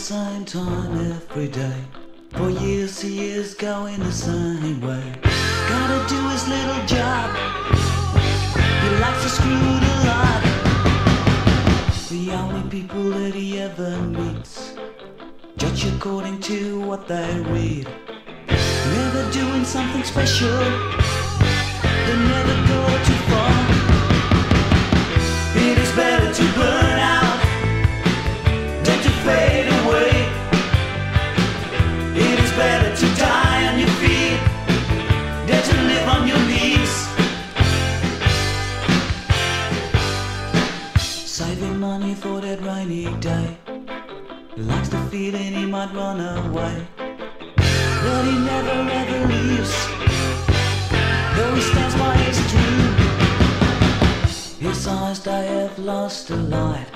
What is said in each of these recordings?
Same time every day. For years he is going the same way. Gotta do his little job. He likes to screw the lot. The only people that he ever meets judge according to what they read. Never doing something special. They never go too far. For that rainy day. He likes the feeling he might run away. But he never ever leaves. Though he stands by his dream. His eyes they have lost the light.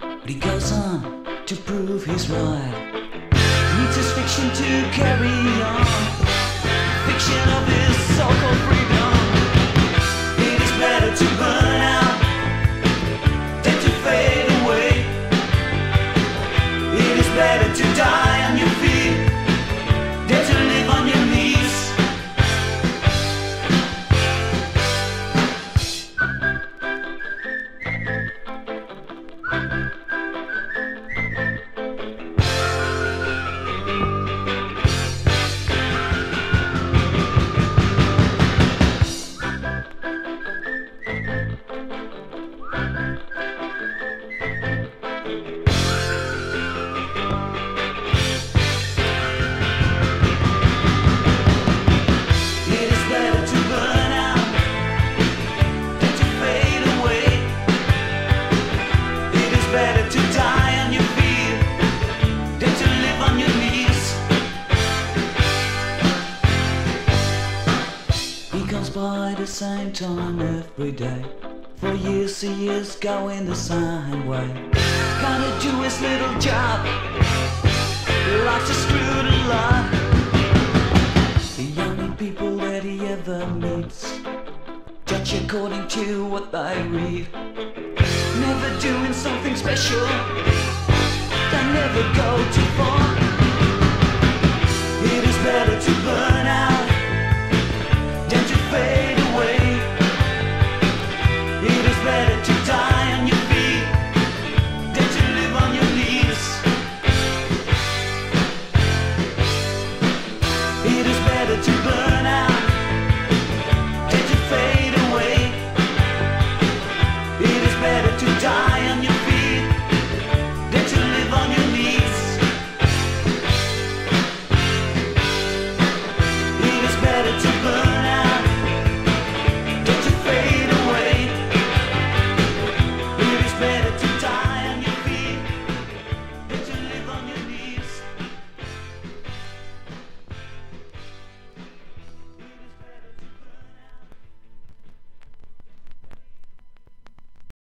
But he goes on to prove he's right. Needs his fiction to carry on. Fiction of his so-called It same time every day. For years and years going the same way. Gotta do his little job. Life's a screwed lot. The only people that he ever meets judge according to what they read. Never doing something special. They never go to